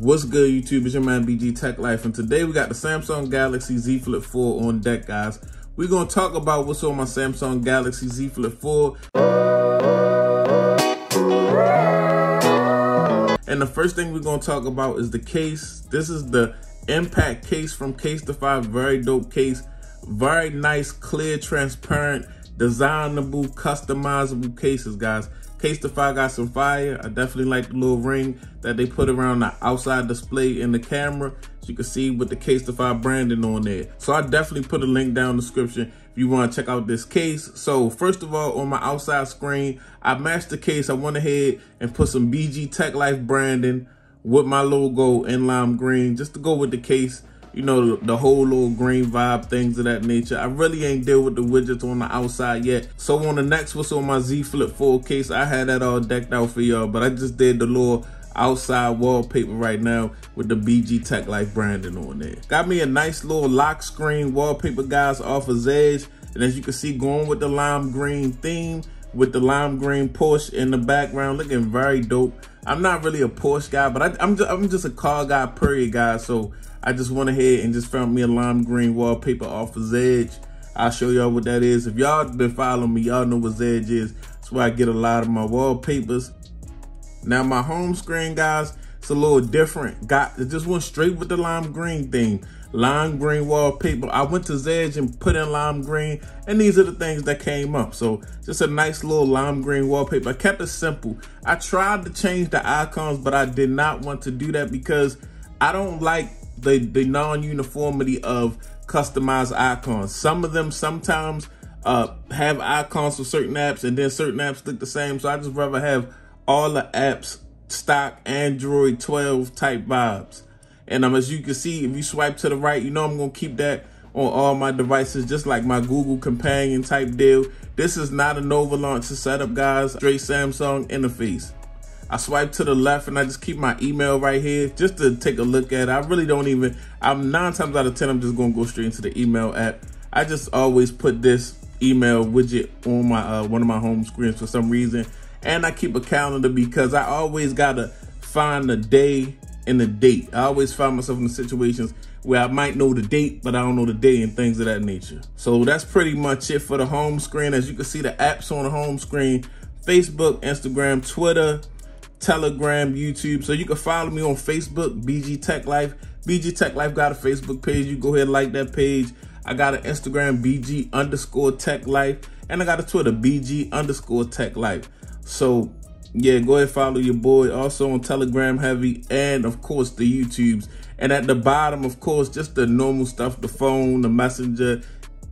What's good, YouTube? It's your man BG Tech Life, and today we got the Samsung Galaxy Z Flip 4 on deck, guys. We're gonna talk about what's on my Samsung Galaxy Z Flip 4. And the first thing we're gonna talk about is the case. This is the Impact case from Casetify, very dope case. Very nice, clear, transparent, designable, customizable cases, guys. Casetify got some fire. I definitely like the little ring that they put around the outside display in the camera. So you can see with the Casetify branding on there. So I definitely put a link down in the description if you want to check out this case. So first of all, on my outside screen, I matched the case. I went ahead and put some BG Tech Life branding with my logo in lime green just to go with the case you know, the, the, whole little green vibe, things of that nature. I really ain't deal with the widgets on the outside yet. So on the next what's on my Z Flip 4 case, I had that all decked out for y'all, but I just did the little outside wallpaper right now with the BG Tech Life branding on there. Got me a nice little lock screen wallpaper, guys, off of Zedge. And as you can see, going with the lime green theme, with the lime green Porsche in the background, looking very dope. I'm not really a Porsche guy, but I, am just, I'm just a car guy, period, guys. So I just went ahead and just found me a lime green wallpaper off of Zedge. I'll show y'all what that is. If y'all been following me, y'all know what Zedge is. That's where I get a lot of my wallpapers. Now my home screen, guys, it's a little different. Got it just went straight with the lime green thing. Lime green wallpaper. I went to Zedge and put in lime green, and these are the things that came up. So just a nice little lime green wallpaper. I kept it simple. I tried to change the icons, but I did not want to do that because I don't like the, the non-uniformity of customized icons. Some of them sometimes uh, have icons for certain apps and then certain apps look the same. So I just rather have all the apps stock Android 12 type vibes. And um, as you can see, if you swipe to the right, you know I'm to keep that on all my devices, just like my Google companion type deal. This is not a Nova launcher setup, guys. Straight Samsung interface. I swipe to the left and I just keep my email right here just to take a look at it. I really don't even, I'm nine times out of 10, I'm just gonna go straight into the email app. I just always put this email widget on my uh, one of my home screens for some reason. And I keep a calendar because I always gotta find the day and the date. I always find myself in situations where I might know the date, but I don't know the day and things of that nature. So that's pretty much it for the home screen. As you can see, the apps on the home screen, Facebook, Instagram, Twitter, Telegram, YouTube. So you can follow me on Facebook, BG Tech Life. BG Tech Life got a Facebook page. You go ahead and like that page. I got an Instagram, BG underscore Tech Life. And I got a Twitter, BG underscore Tech Life. So yeah, go ahead follow your boy. Also on Telegram heavy and of course the YouTubes. And at the bottom, of course, just the normal stuff, the phone, the messenger,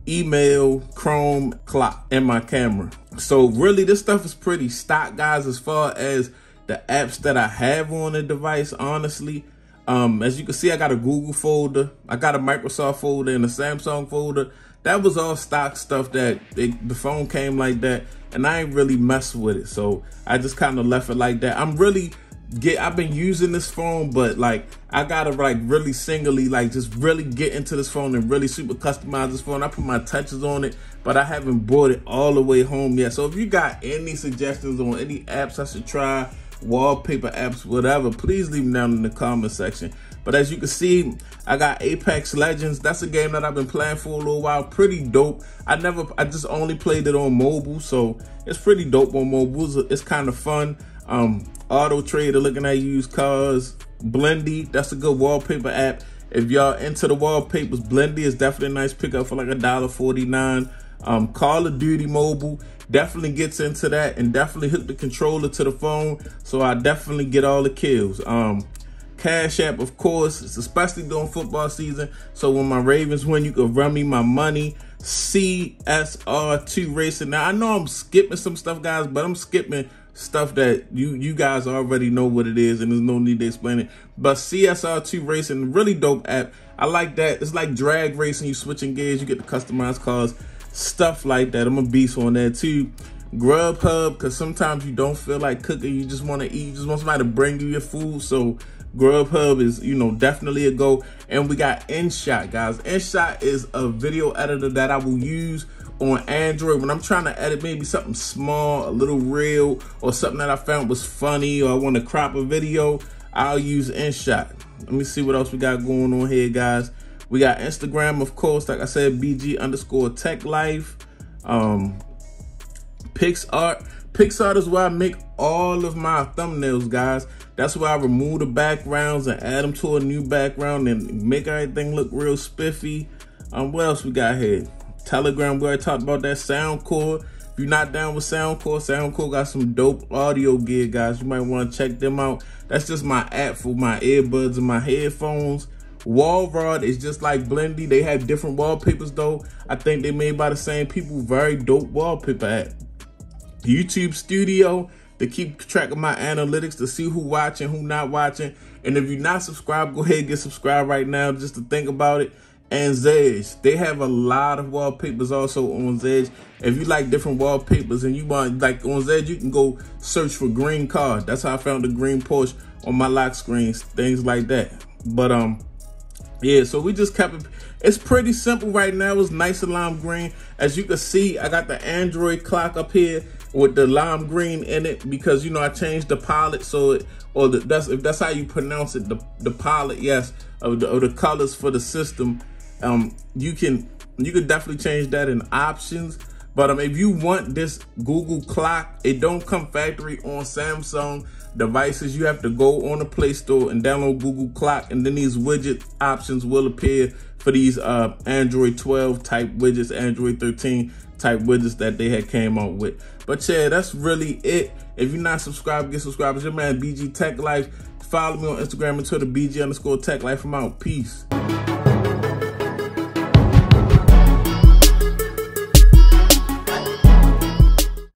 email, Chrome, clock, and my camera. So really this stuff is pretty stock, guys, as far as the apps that I have on the device, honestly. Um, as you can see, I got a Google folder, I got a Microsoft folder and a Samsung folder. That was all stock stuff that it, the phone came like that, and I ain't really mess with it. So I just kind of left it like that. I'm really get I've been using this phone, but like I gotta like really singly like just really get into this phone and really super customize this phone. I put my touches on it, but I haven't brought it all the way home yet. So if you got any suggestions on any apps I should try, wallpaper apps, whatever, please leave them down in the comment section. But as you can see, I got Apex Legends. That's a game that I've been playing for a little while. Pretty dope. I never, I just only played it on mobile, so it's pretty dope on mobile. It's, it's kind of fun. Um, Auto Trader, looking at used cars. Blendy, that's a good wallpaper app. If y'all into the wallpapers, Blendy is definitely a nice pickup for like a dollar forty nine. Um, Call of Duty Mobile definitely gets into that and definitely hook the controller to the phone. So I definitely get all the kills. Um, Cash App, of course, especially during football season. So when my Ravens win, you can run me my money. CSR2 Racing. Now I know I'm skipping some stuff, guys, but I'm skipping stuff that you you guys already know what it is and there's no need to explain it. But CSR2 Racing, really dope app. I like that. It's like drag racing. You switching gears, you get the customized cars stuff like that. I'm a beast on that too. Grubhub, because sometimes you don't feel like cooking, you just want to eat, you just want somebody to bring you your food. So Grubhub is, you know, definitely a go. And we got InShot, guys. InShot is a video editor that I will use on Android when I'm trying to edit maybe something small, a little real, or something that I found was funny, or I want to crop a video. I'll use InShot. Let me see what else we got going on here, guys. We got Instagram, of course, like I said, BG underscore tech life. Um, PicsArt. PicsArt is where I make all of my thumbnails, guys. That's where I remove the backgrounds and add them to a new background and make everything look real spiffy. Um, what else we got here? Telegram, where I talked about that Soundcore. If you're not down with Soundcore, Soundcore got some dope audio gear, guys. You might want to check them out. That's just my app for my earbuds and my headphones. Wallrod is just like Blendy. They have different wallpapers though. I think they made by the same people. Very dope wallpaper app. YouTube Studio to keep track of my analytics to see who watching, who not watching. And if you're not subscribed, go ahead and get subscribed right now just to think about it. And Zedge, they have a lot of wallpapers also on Zedge. If you like different wallpapers and you want, like on Zedge, you can go search for green car. That's how I found the green Porsche on my lock screens, things like that. But um, yeah, so we just kept it. It's pretty simple right now. It's nice and lime green. As you can see, I got the Android clock up here with the lime green in it because you know I changed the pilot so it or the, that's if that's how you pronounce it the the pilot yes of the, of the colors for the system um you can you can definitely change that in options but um if you want this Google clock it don't come factory on Samsung devices you have to go on the Play Store and download Google Clock and then these widget options will appear for these uh Android 12 type widgets Android 13 type widgets that they had came out with. But yeah, that's really it. If you're not subscribed, get subscribed. It's your man BG Tech Life. Follow me on Instagram and Twitter, BG underscore Tech Life. I'm out. Peace.